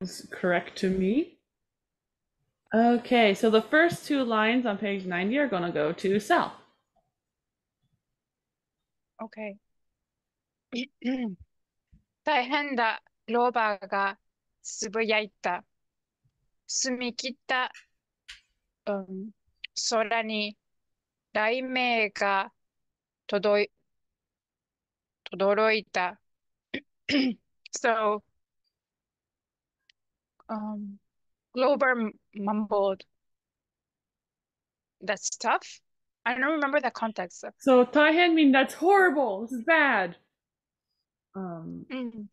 is correct to me. Okay, so the first two lines on page 90 are going to go to Sal. Okay. 大変だ、ローバーがつぶやいた。澄み切った、うん、空に雷鳴が届い、轟いた。so, um, Grover mumbled, That's tough. I don't remember the context. So Taihan mean that's horrible. This is bad. Um, Mm.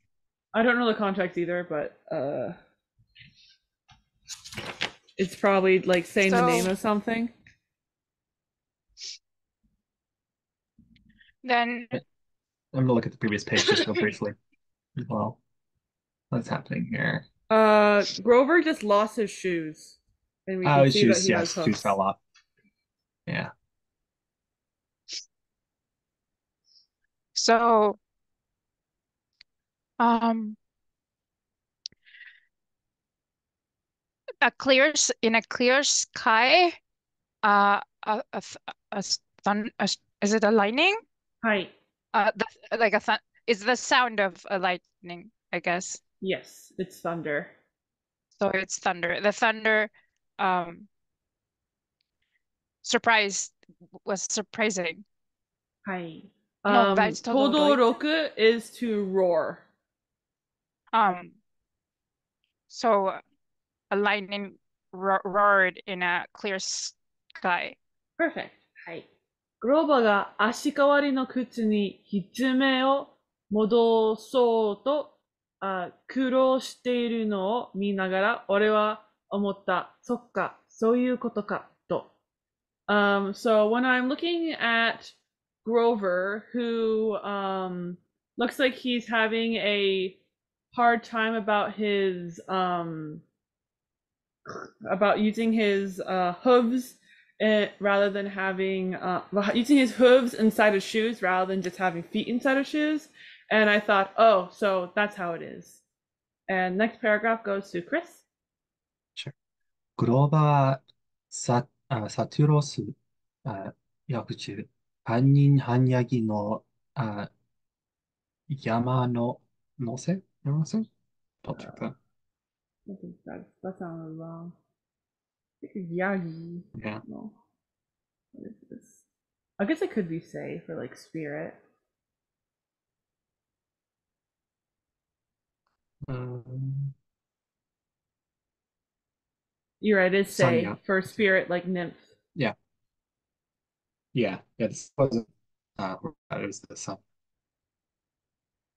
I don't know the context either, but uh, it's probably like saying the name of something. Then I'm gonna look at the previous page just real briefly as well. What's happening here? Uh, Grover just lost his shoes, and we Oh, his see that shoes, he yes, has shoes fell off. Yeah. So, um, a clear in a clear sky, uh, a, a, th- a s- thun, a, s- is it a lightning? Right. Uh, the, like a thun, is the sound of a lightning, I guess. Yes, it's thunder. So it's thunder. The thunder, um, surprise was surprising. Hi. No, Um, that's todoroita. Todoroku is to roar. Um, so a lightning ro roared in a clear sky. Perfect. はい。グローバーが足代わりの靴にひつめを戻そうと あ苦労しているのを見ながら俺は思った。そっか、そういうことか、と。Um, so when I'm looking at Grover, who um, looks like he's having a hard time about his um, about using his uh, hooves eh, rather than having uh, well, using his hooves inside of shoes rather than just having feet inside of shoes. and I thought, oh, so that's how it is. And next paragraph goes to Chris. Sure. 글로바 사, 아, 사투로스 아, 역즉 반인 no 너 아, 야마노 노세? 야마세? Don't check that. I think that that sounded wrong. I think Yagi. Yeah. No. What is this? I guess it could be say for like spirit. Um, You're right, it is say Sanya. for spirit like nymph. yeah. Yeah, yeah, this wasn't, uh, it was this, uh,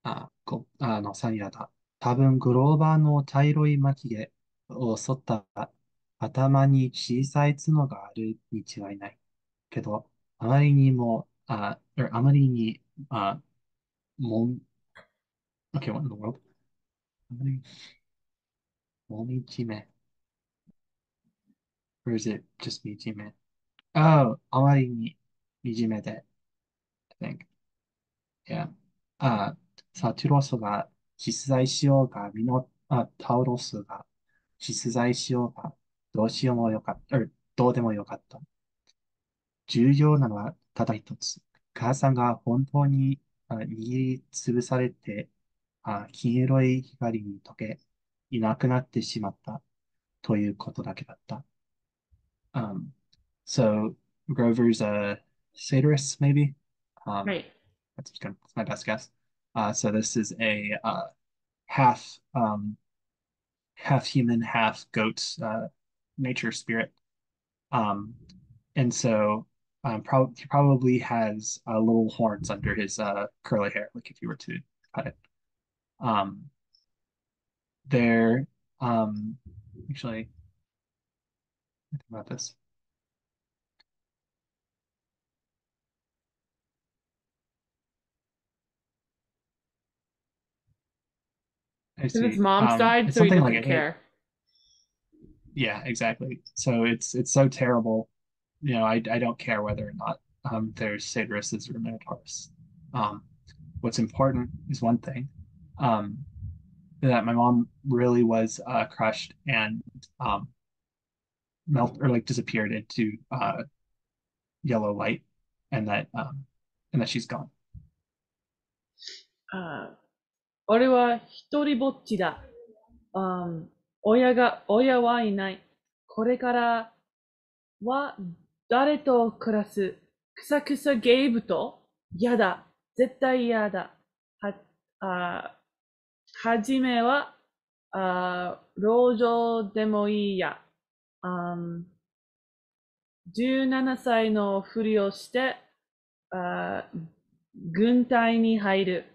あ、こ、あの、サニアだ。多分、グローバーの茶色い巻き毛を剃った頭に小さい角があるに違いない。けど、あまりにも、あ、or あまりに、あ、もん、okay, what in the world? あまり、もみじめ。Or is it? just みじめ Oh, あまりにみじめで。I think. Yeah. あ、サテュロスが実在しようが、ミノ、あ、タウロスが実在しようが、どうしようもよかった、どうでもよかった。重要なのはただ一つ。母さんが本当にあ握りつぶされて、あ、黄色い光に溶け、いなくなってしまったということだけだった。Um, so Grover's a satirist, maybe? Um, Right. That's kind of that's my best guess. Uh, so this is a uh, half um, half human, half goat uh, nature spirit. Um, and so um, prob he probably has uh, little horns under his uh, curly hair, like if you were to cut it. Um, there, um, actually, think about this. I his mom's Um, died, so he doesn't like care. Yeah, exactly. So it's it's so terrible. You know, I I don't care whether or not um there's satirists or minotaurs. Um, what's important is one thing Um, that my mom really was uh, crushed and um, melt or like disappeared into uh, yellow light, and that um, and that she's gone. あー俺は一人ぼっちだ。うん親が、親はいない。これからは誰と暮らすくさくさゲイブと嫌だ。絶対嫌だ。は、あー はじめは、あー路上でもいいや。うん17歳のふりをして、あー軍隊に入る。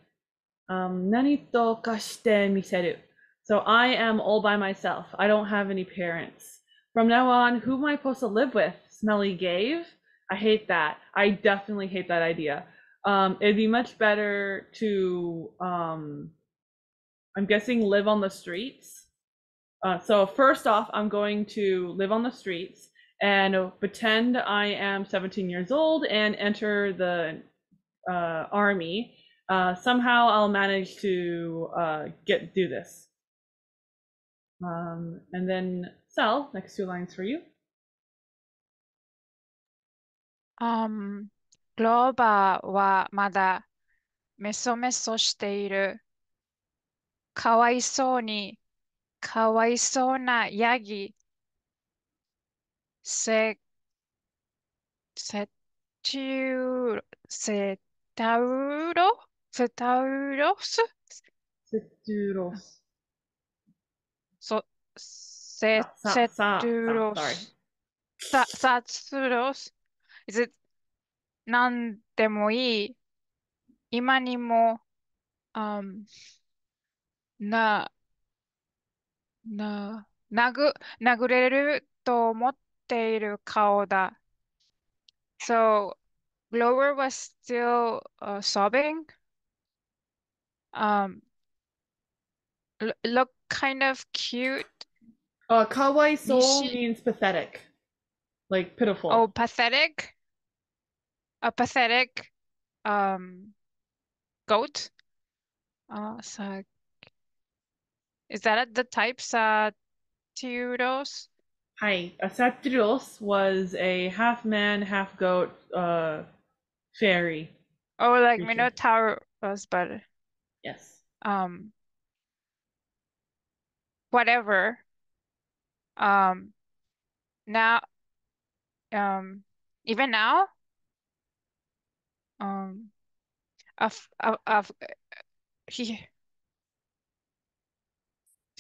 Um, 何とかしてみせる。So I am all by myself. I don't have any parents. From now on, who am I supposed to live with? Smelly Gave? I hate that. I definitely hate that idea. Um, it'd be much better to, um, I'm guessing, live on the streets. Uh, so first off, I'm going to live on the streets and pretend I am 17 years old and enter the uh, army. Uh, somehow I'll manage to uh, get do this. Um, and then Sal, next two lines for you. うん、クローバーはまだメソメソしている。 かわいそうに、かわいそうなヤギ。セ、セチュー、セタウロセタウロス.そ、セ、セゥ sa, ロ.ス。さ、サツロス。Is it なんでもいい。今にも、あな、な、なぐ、殴れると思っている顔だ。So Grover was still uh, sobbing. Um, look kind of cute. Uh, kawaii soul means pathetic, like pitiful. Oh, pathetic. A pathetic um goat. Uh, so is that the type Saturos? Hi, a Satyros was a half man, half goat uh, fairy. Oh, like Creature. was, but Yes. um whatever. Um now um even now um of of of he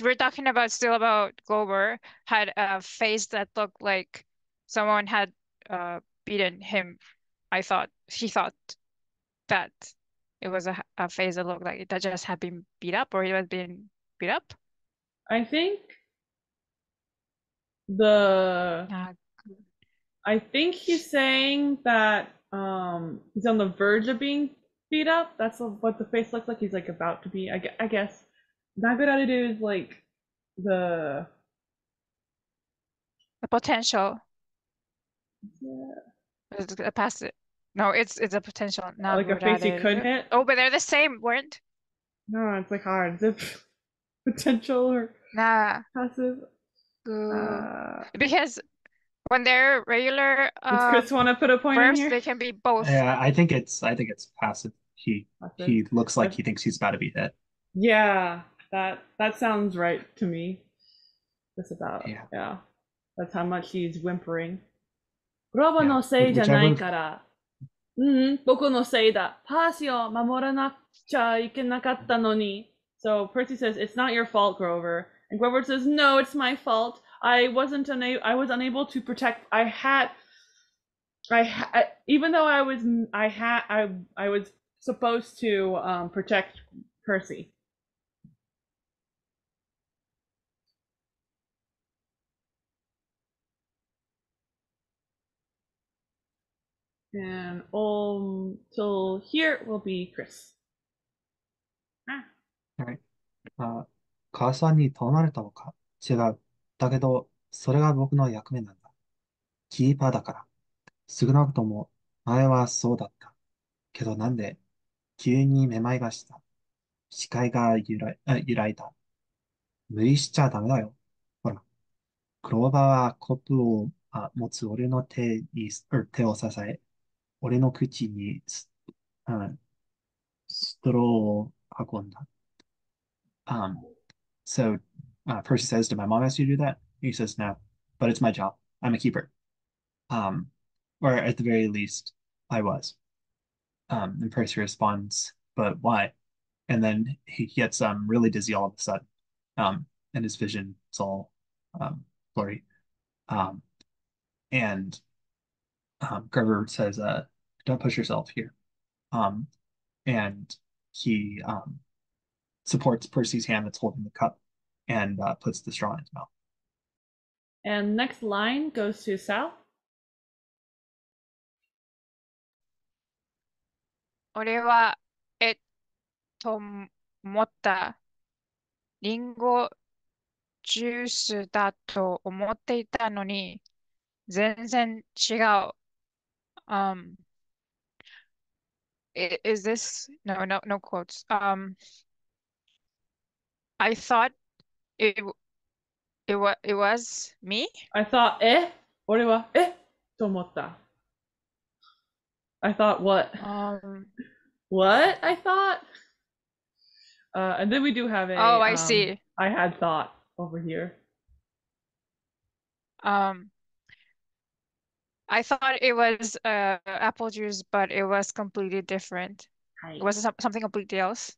we're talking about still about Grover had a face that looked like someone had uh beaten him. I thought she thought that it was a, a face that looked like that just had been beat up or it was being beat up. I think the Uh, I think he's saying that um he's on the verge of being beat up. That's what the face looks like. He's like about to be. I, I guess. Nagurariru is like the the potential yeah, is a passive. No, it's it's a potential. Not like a face he could hit. Oh, but they're the same, weren't? No, it's like hard. Is it potential or Nah. passive? Uh, Because when they're regular does uh Chris want to put a point in verbs, here? they can be both. Yeah, I think it's I think it's passive. He Passive. he looks like he thinks he's about to be hit. Yeah, that that sounds right to me. Just about. Yeah. Yeah. That's how much he's whimpering. グローバ Yeah, のせいじゃ whichever- ないから。うん、僕のせいだ。パーシを守らなくちゃいけなかったのに。So Percy says, it's not your fault, Grover. And Grover says, no, it's my fault. I wasn't unable, I was unable to protect, I had, I had, even though I was, I had, I, I was supposed to um, protect Percy. And um, till here will be Chris. あ、母さんに頼まれたのか違う。だけど、それが僕の役目なんだ。キーパーだから。少なくとも、前はそうだった。けどなんで、急にめまいがした。視界が揺らい、あ、揺らいだ。無理しちゃダメだよ。ほら、クローバーはコップをあ持つ俺の手に、er, 手を支え、俺の口にス,、うん、ストローを運んだ。Um, so uh, Percy says, Did my mom ask you to do that? He says, No, but it's my job. I'm a keeper. Um, or at the very least, I was. Um, and Percy responds, But why? And then he gets um, really dizzy all of a sudden. Um, and his vision is all um, blurry. Um, and um, Grover says, uh, Don't push yourself here. Um, and he um, supports Percy's hand that's holding the cup and uh, puts the straw in his mouth. And next line goes to Sal. 俺は、えっと思った。リンゴジュースだと思っていたのに、全然違う。Um, i- is this no no no quotes. Um i thought it it was it was me? I thought eh? Oriwa eh? Tomotta i thought what? Um. What? I thought? Uh and then we do have a oh i um, see. I had thought over here. Um I thought it was uh, apple juice, but it was completely different. Right. It was something completely else.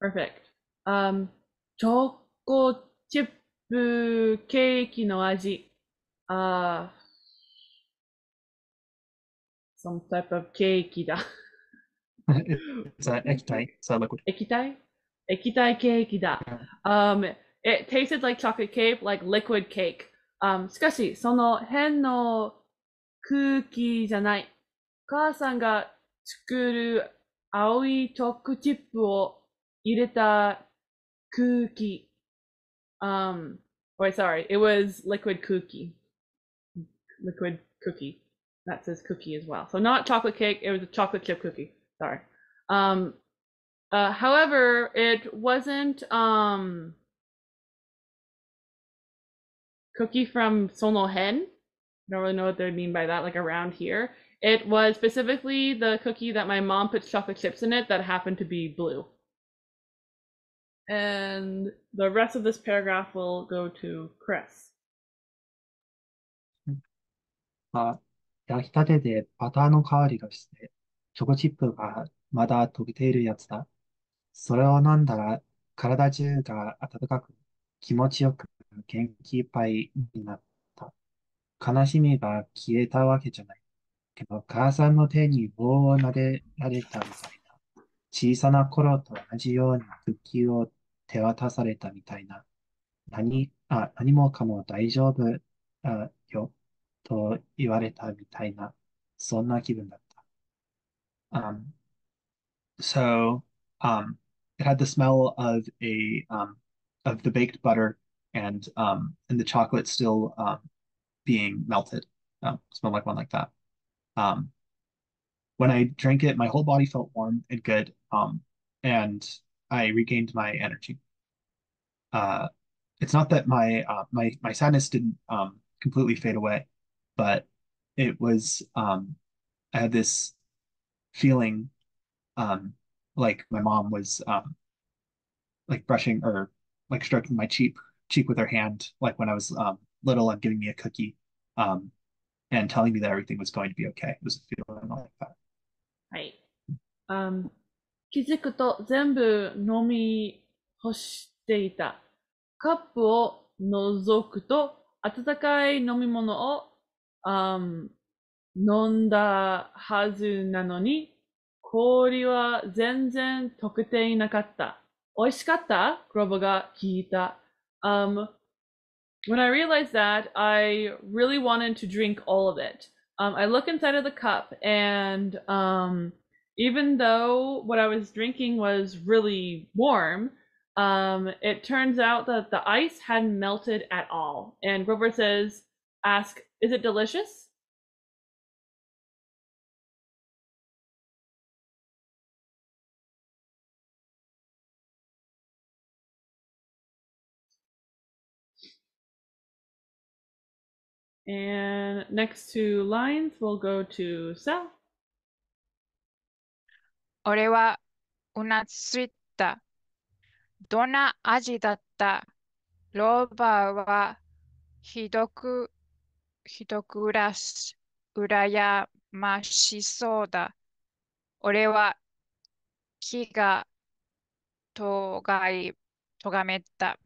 Perfect. Um, チョコチップケーキの味。Uh, some type of cake It's an 液体, it's a liquid. 液体液体ケーキだ。Um, it tasted like chocolate cake, like liquid cake. Um, しかし、その辺のクッキーじゃない。母さんが作る青いチョコチップを入れたクッキー。Um, wait, sorry. It was liquid cookie. Liquid cookie. That says cookie as well. So not chocolate cake. It was a chocolate chip cookie. Sorry. Um, uh, however, it wasn't um cookie from Sono Hen. Don't really know what they mean by that, like around here. It was specifically the cookie that my mom puts chocolate chips in it that happened to be blue. And the rest of this paragraph will go to Chris. あ焼きたてでバターの香りがして、チョコチップがまだ溶けているやつだ。それを飲んだら体中が温かく気持ちよく元気いっぱいになった。 悲しみが消えたわけじゃない。けど母さんの手に棒を撫でられたみたいな。小さな頃と同じようにクッキーを手渡されたみたいな。何、あ、何もかも大丈夫あよと言われたみたいな。そんな気分だった。Um, so, um, it had the smell of a um, of the baked butter and um, and the chocolate still um, being melted. Um, smelled like one like that. Um, when I drank it, my whole body felt warm and good, um, and I regained my energy. Uh, it's not that my uh, my my sadness didn't um, completely fade away, but it was um, I had this feeling um, like my mom was um, like brushing or like stroking my cheek cheek with her hand, like when I was um, little and giving me a cookie um, and telling me that everything was going to be okay. It was a feeling like that. はい。Um, 気づくと全部飲み干していた。カップを覗くと温かい飲み物を、um, 飲んだはずなのに氷は全然溶けていなかった。美味しかったグローバが聞いた。Um, when I realized that, I really wanted to drink all of it. Um, I look inside of the cup, and um, even though what I was drinking was really warm, um, it turns out that the ice hadn't melted at all. And Grover says, "Ask, is it delicious?" And next to lines, we'll go to Sal. 俺はうなずいた。どんな味だった？ローバーはひどく、ひどくうらし、羨ましそうだ。俺は気がとがい、とがめた。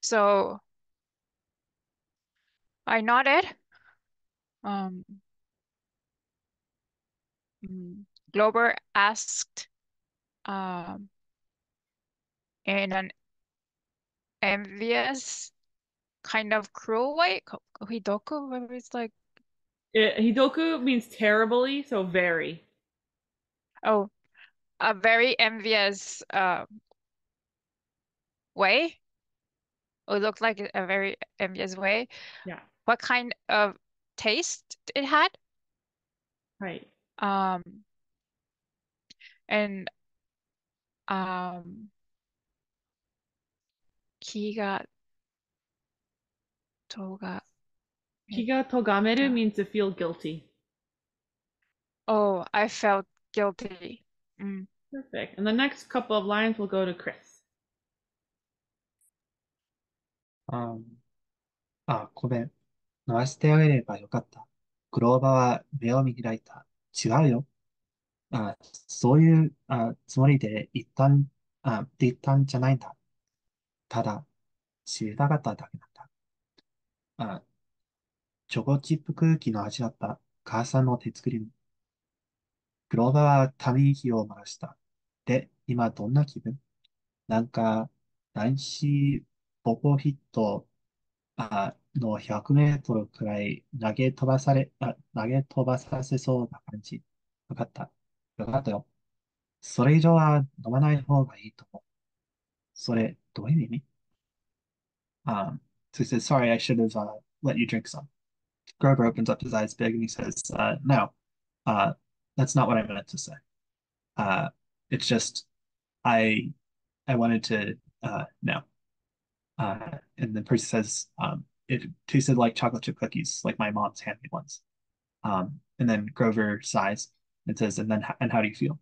So, I nodded. Um, mm, Grover asked um, in an envious, kind of cruel way. Hidoku, where it's like, Eh, Hidoku means terribly, so very. oh, a very envious uh, way. It looked like a very envious way. Yeah What kind of taste it had? Right. Um, and um, 気がとが Kiga togameru Yeah. means to feel guilty. Oh, I felt guilty. Mm. Perfect. And the next couple of lines will go to Chris. ああ、ごめん。 乗らせてあげればよかった。クローバは目を見開いた。違うよ。あ、そういうあつもりで言ったん、あ、って言ったんじゃないんだ。ただ、知りたかっただけなんだ。あ、チョコチップクッキーの味だった。母さんの手作りの。クローバはため息を回した。で、今どんな気分？なんか、男子ボコヒットあの100メートルくらい投げ飛ばされ、あ、投げ飛ばさせそうな感じ。よかった。よかったよ。それ以上は飲まない方がいいと思う。それ、どういう意味 Um, so he says, sorry, I should have uh, let you drink some. Grover opens up his eyes big and he says, uh, no, uh, that's not what I meant to say. Uh, it's just, I, I wanted to, uh, no. Uh, and then Percy says, um, it tasted like chocolate chip cookies, like my mom's handmade ones. Um, and then Grover sighs and says, and then, and how do you feel?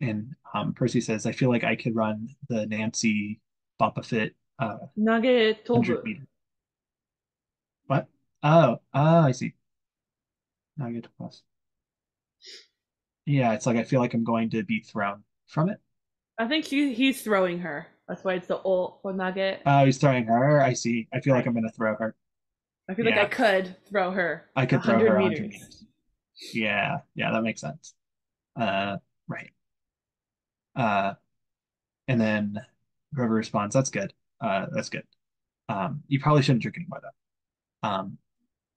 And um, Percy says, I feel like I could run the Nancy Bumpa Fit uh, Nage 100 meter. What? Oh, oh, I see. Now I get to plus. Yeah, it's like I feel like I'm going to be thrown from it. I think she, he's throwing her. That's why it's the ult for Nugget. Oh, he's throwing her. I see. I feel like I'm gonna throw her. I feel yeah. like I could throw her. I could throw her meters. meters. Yeah, yeah, that makes sense. Uh, right. Uh, and then Grover responds, "That's good. Uh, that's good. Um, you probably shouldn't drink anymore though." Um,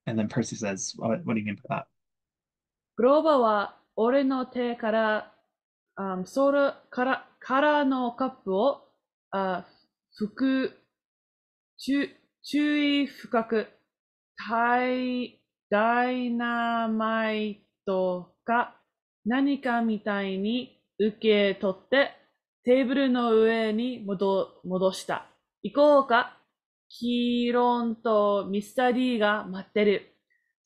and then Percy says, "What, what do you mean by that?" Grover は俺の手から、um, ソールからからのカップをあふく注注意深くダイダイナマイトか何かみたいに受け取ってテーブルの上に戻戻した。行こうかキーロンとミスターが待ってる。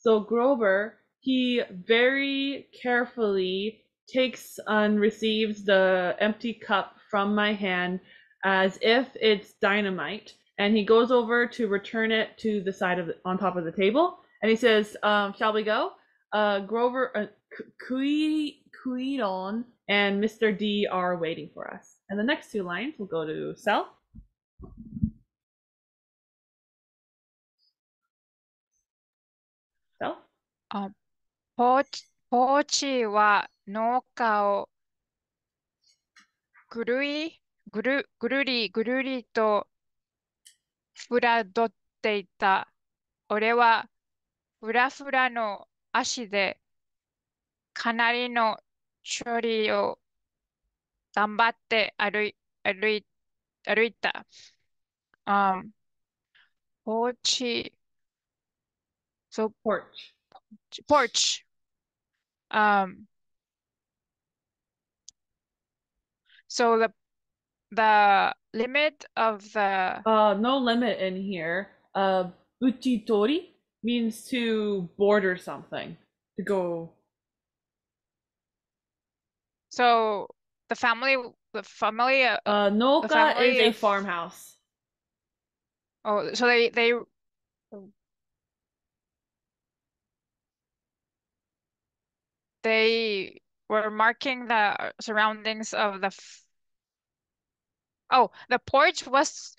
So Grover, he very carefully takes and receives the empty cup from my hand as if it's dynamite, and he goes over to return it to the side of the, on top of the table, and he says, um, "Shall we go?" Uh, Grover, uh, Kui Kuidon, and Mr. D are waiting for us. And the next two lines will go to Sel. そうあポーチ、ポーチは農家をぐるい、 ぐる、ぐるり、ぐるりとふらどっていた。俺はふらふらの足でかなりの距離を頑張って歩い、歩い、歩いた。Um, ポーチ、そう、porch. porch. Um, so the the limit of the Uh, no limit in here. Uh, Buchitori means to border something, to go. So the family, the family. Uh, Uh, Noka family is a farmhouse. oh, so they they. They were marking the surroundings of the. Oh, the porch was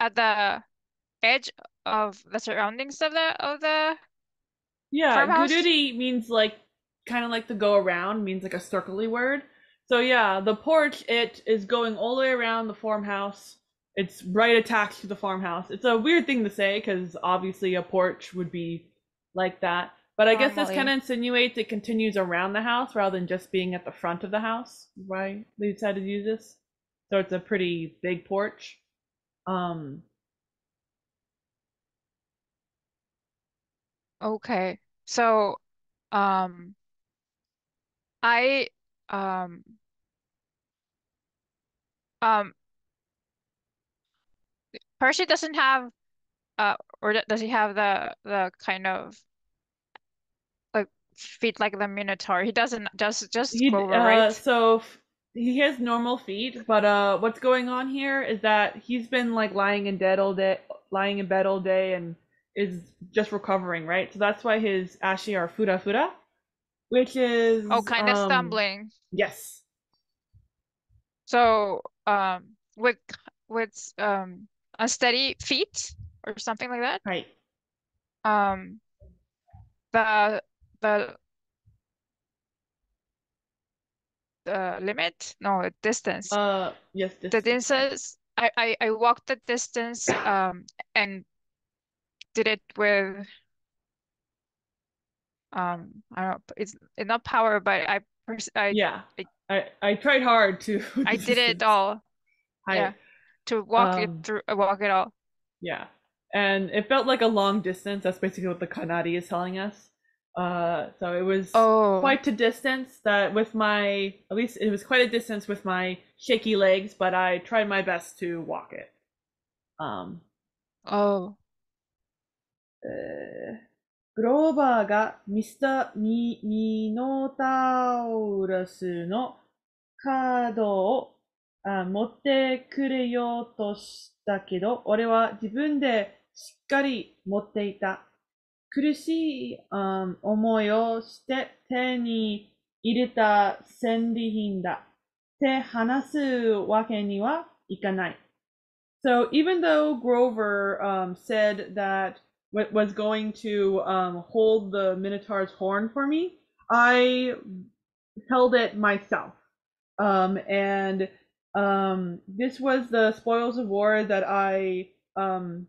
at the edge of the surroundings of the of the. Yeah, gururi means like kind of like the go around, means like a circly word. So yeah, the porch it is going all the way around the farmhouse. It's right attached to the farmhouse. It's a weird thing to say because obviously a porch would be like that. But I guess this kind of insinuates it continues around the house rather than just being at the front of the house. Why they decided to use this? So it's a pretty big porch. Um, Okay, so, um, I, um, um, Percy doesn't have, uh, or does he have the the kind of like feet like the Minotaur? He doesn't. Just just He, uh, right? so he has normal feet, but uh, what's going on here is that he's been like lying in bed all day, lying in bed all day, and is just recovering, right? So that's why his ashi are fura fura, which is Oh, kind of um, stumbling. Yes, So, um, with with um unsteady feet or something like that. right. Um, the the the limit? No, distance. Uh, yes, the distance, right. distance. I, I I walked the distance um and did it with um I don't know it's it's not power but I pers I Yeah, I- I I tried hard to. I did it all I, yeah. to walk Um, it through uh, walk it all. Yeah. And it felt like a long distance. That's basically what the Kanadi is telling us. Uh, so it was Oh, quite a distance that with my, at least it was quite a distance with my shaky legs, but I tried my best to walk it. Um, oh, えーグローバーがミスターミ、ミノタウラスのカードをあ持ってくれようとしたけど、俺は自分でしっかり持っていた。苦しい、um, 思いをして手に入れた戦利品だ。手離すわけにはいかない。So even though Grover um, said that wa- was going to um, hold the Minotaur's horn for me, I held it myself. Um, and um, this was the spoils of war that I um,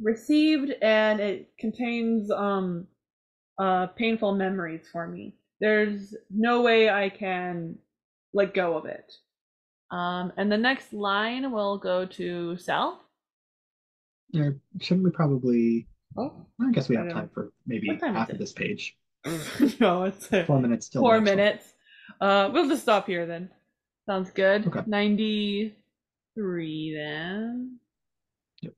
received, and it contains um, uh, painful memories for me. There's no way I can let go of it. Um, and the next line will go to Sal. Yeah, shouldn't we probably? Oh, I guess we have time for maybe half of this page. no, it's Four minutes still. four minutes. Uh, we'll just stop here then. Sounds good. Okay. 93 then. Yep.